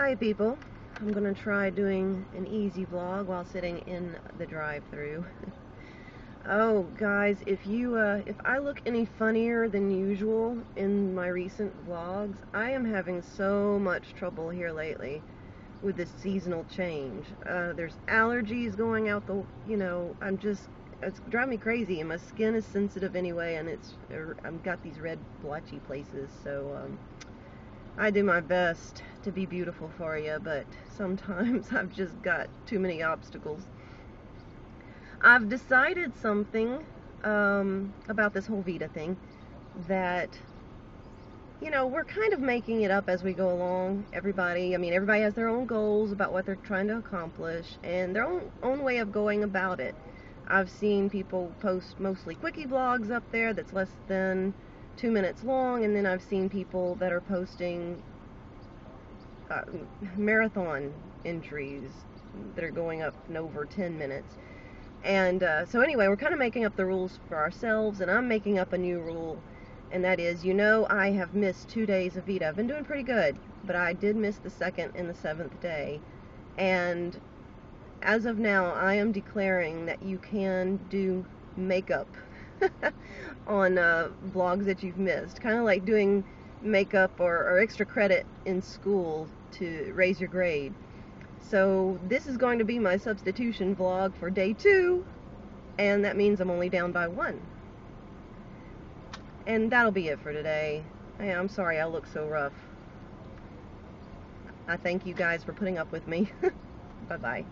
Hi people, I'm gonna try doing an easy vlog while sitting in the drive-through. oh guys, if you uh, if I look any funnier than usual in my recent vlogs, I am having so much trouble here lately with this seasonal change. Uh, there's allergies going out the, you know, I'm just, it's driving me crazy and my skin is sensitive anyway and it's, er, I've got these red blotchy places so um, I do my best to be beautiful for you, but sometimes I've just got too many obstacles. I've decided something um, about this whole VEDA thing that you know, we're kind of making it up as we go along. Everybody, I mean, everybody has their own goals about what they're trying to accomplish and their own own way of going about it. I've seen people post mostly quickie blogs up there that's less than two minutes long, and then I've seen people that are posting uh, marathon entries that are going up in over 10 minutes. And uh, so anyway, we're kind of making up the rules for ourselves, and I'm making up a new rule, and that is, you know, I have missed two days of VEDA. I've been doing pretty good, but I did miss the second and the seventh day, and as of now, I am declaring that you can do makeup on uh, blogs that you've missed. Kind of like doing makeup or, or extra credit in school to raise your grade. So this is going to be my substitution vlog for day two, and that means I'm only down by one. And that'll be it for today. I'm sorry I look so rough. I thank you guys for putting up with me. Bye-bye.